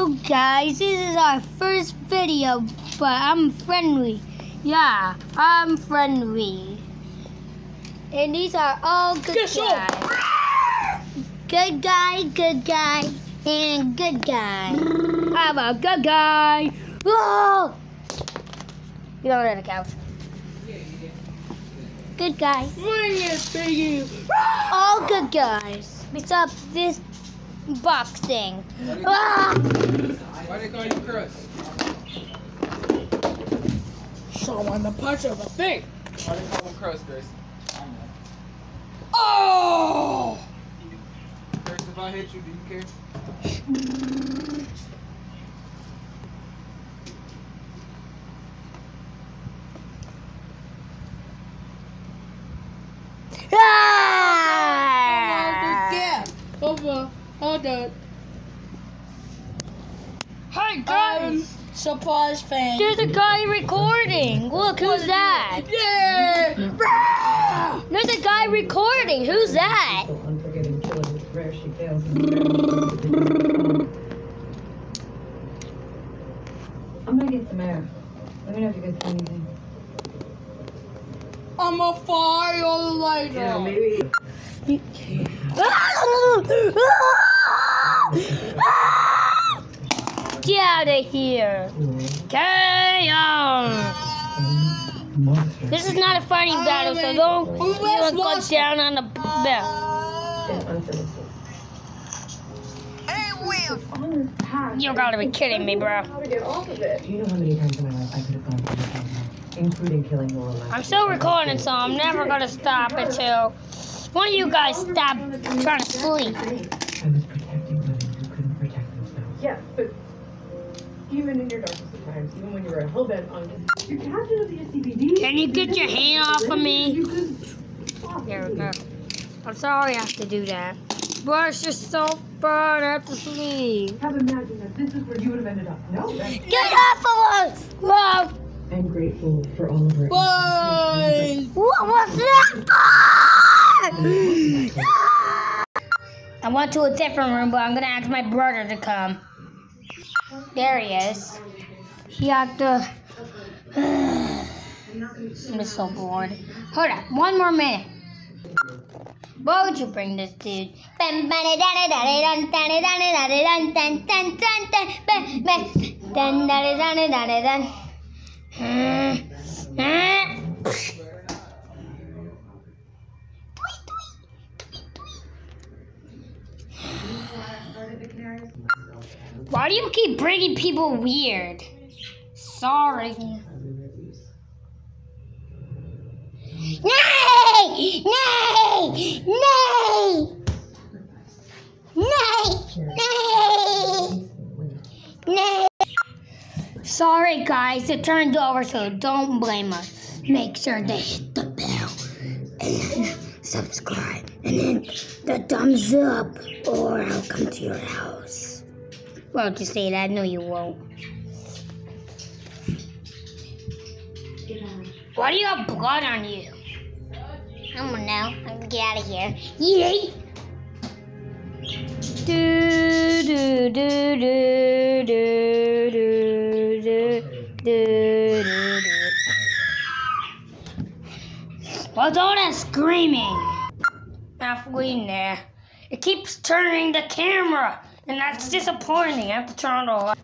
Hello guys, this is our first video, but I'm friendly. Yeah, I'm friendly. And these are all good Get guys. Good guy, good guy, and good guy. I'm a good guy. Whoa! Get over the couch. Good guy. Bring it, baby. All good guys. Except this boxing. Why they call you Chris? Show him the punch of the thing. Why they call him Chris, Chris? Oh! Chris, if I hit you, do you care? Ah! Yeah. Over. Hold on. Hey um, guys. surprise fan. There's a guy recording. Look, who's that? Yeah. There's a guy recording. Who's that? So unforgiving killer with rare she fails. I'm gonna get some air. Let me know if you guys see anything. I'm a firefighter. Yeah, maybe. Ah! Ah! Get out of here. Chaos. This is not a fighting battle, so don't Who you left go last- down on the bell. And unfinished. On this path, You gotta be kidding me, bro. how to get off of it. Do you know how many times in my life I could have gone through this right now, including killing Laurel Lance? I'm still recording, so I'm never gonna stop until one of you guys stop trying to sleep. I was even in your darkest of times, even when you were hell bent on you're captain of the SCPD. Can you get your hand off of me? You could stop There we go. I'm sorry I have to do that. Brush yourself, burn, I have to sleep. Have imagined that this is where you would have ended up. No, Get off of us! Whoa! I'm grateful for all of our. Bye. What was that? I went to a different room, but I'm gonna ask my brother to come. There he is. He had to. I'm so bored. Hold on, one more minute. Why would you bring this dude? Why do you keep bringing people weird? Sorry. Nay! Nay! Nay! Nay! Nay! Nay! Sorry, guys, it turned over, so don't blame us. Make sure to hit the bell and then subscribe and then the thumbs up, or I'll come to your house. Won't you say that? No, you won't. Why do you have blood on you? I don't know. I'm gonna get out of here. Yay! Do do do do do do do do do do. What's all that screaming? Halfway in there. It keeps turning the camera, and that's disappointing. I have to turn the light.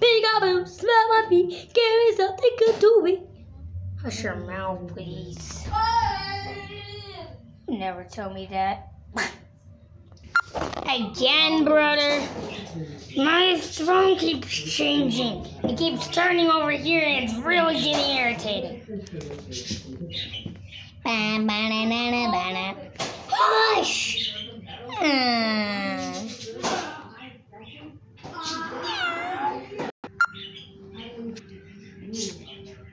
Peekaboo, smell my feet, give me something good to eat. Hush your mouth, please. You never tell me that. Again, brother. My phone keeps changing. It keeps turning over here and it's really getting irritating. Hush! Hmm.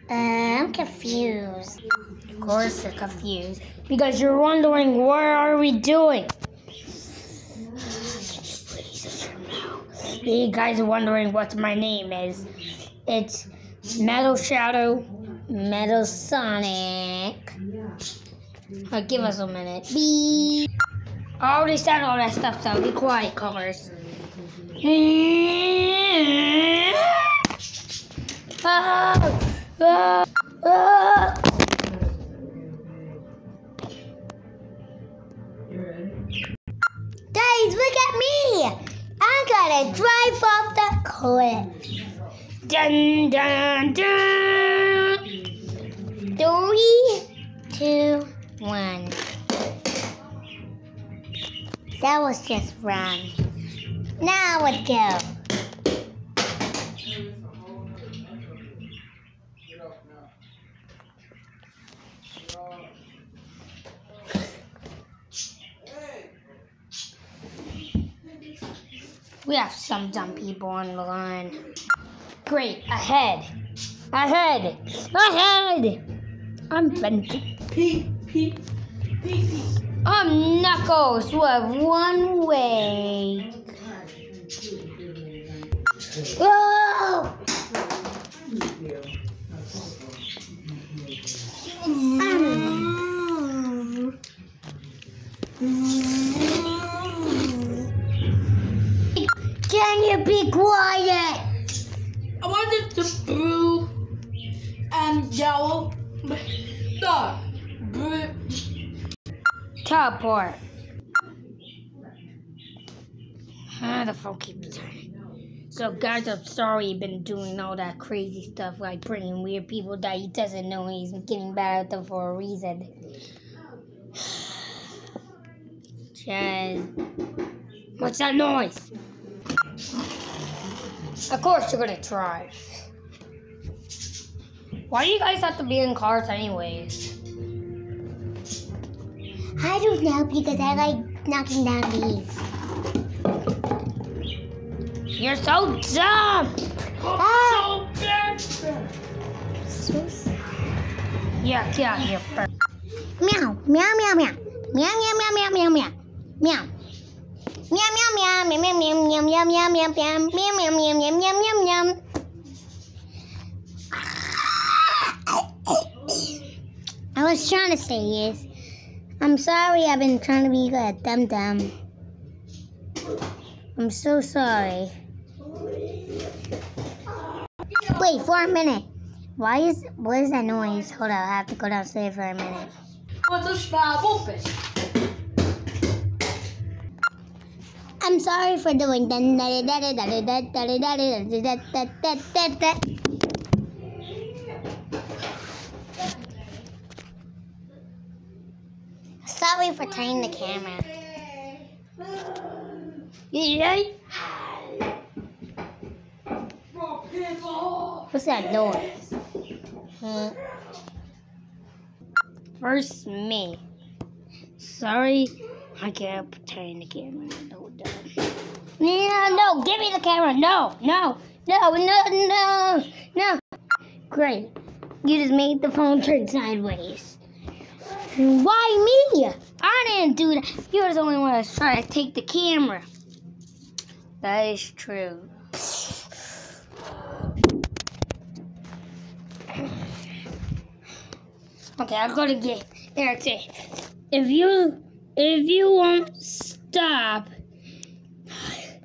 Uh, I'm confused. You're confused. Because you're wondering what are we doing? You guys are wondering what my name is. It's Metal Shadow, Metal Sonic. Uh, give us a minute. Beep. I already said all that stuff, so be quiet, colors. Ah, ah, ah. Gonna drive off the cliff. Dun dun dun! Three, two, one. That was just wrong. Now let's go. Get up now. Get up. Hey! We have some dumb people on the line. Great, ahead. Ahead. Ahead. I'm venting. Pete, Pete, Pete, Pete. I'm Knuckles We have one way. Whoa! Can be quiet? I wanted to blue and yellow. The blue. Teleport. How the phone keeps turning. So guys, I'm sorry you've been doing all that crazy stuff like bringing weird people that he doesn't know he's getting bad at them for a reason. Just what's that noise? Of course you're gonna drive. Why do you guys have to be in cars anyways? I don't know because I like knocking down leaves. You're so dumb! Ah! So bad. Yeah, get out here first. Meow, meow, meow, meow. Meow, meow, meow, meow, meow, meow. Meow. Meow, meow, meow, meow, meow, meow, meow, meow, meow, meow, meow, meow, meow, meow, meow, meow, meow. I was trying to say is, I'm sorry I've been trying to be a dum dum. I'm so sorry. Wait for a minute. Why is what is that noise? Hold on, I have to go downstairs for a minute. What's a small Sorry for doing that. Sorry for turning the camera. What's that noise? Huh? First me. Sorry, I can't turn the camera. No, no. No, no, give me the camera. No, no, no, no, no, no. Great. You just made the phone turn sideways. Why me? I didn't do that. You're the only one that's trying to take the camera. That is true. Okay, I'm gonna get irritated. If you if you won't stop, I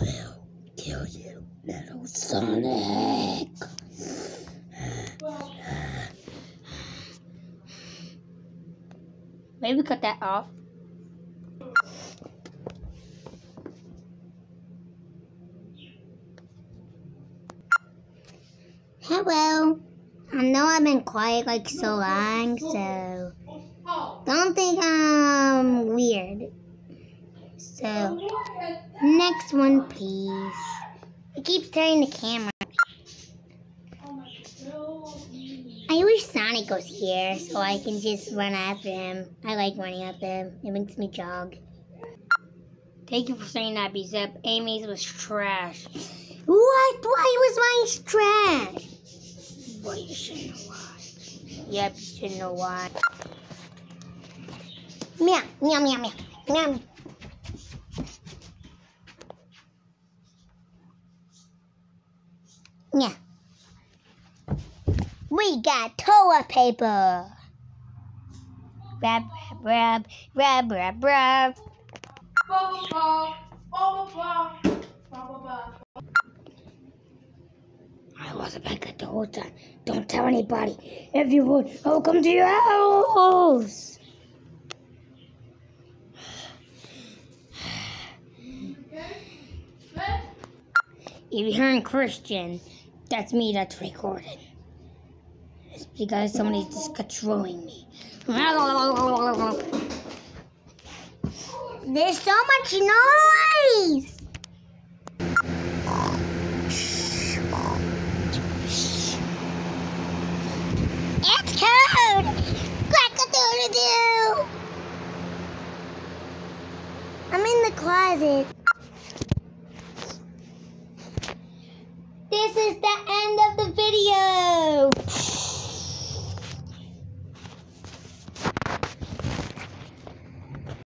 will kill you, Metal Sonic. Maybe cut that off. Hello. I know I've been quiet like so long, so don't think I'm weird. So, next one, please. It keeps turning the camera. I wish Sonic was here so I can just run after him. I like running after him. It makes me jog. Thank you for saying that, Bezep. Amy's was trash. What? Why was mine trash? Well, you shouldn't know why. Yep, you shouldn't know why. Meow, meow, meow, meow, meow. Yeah. We got toilet paper. Rub, rub, rub, rub, rub. I was a banker the whole time. Don't tell anybody. If you would, I will come to your house. If you're hearing Christian, that's me that's recording. It's because somebody's just controlling me. There's so much noise! It's! Quack-a-doodle-doo! I'm in the closet. This is the end of the video.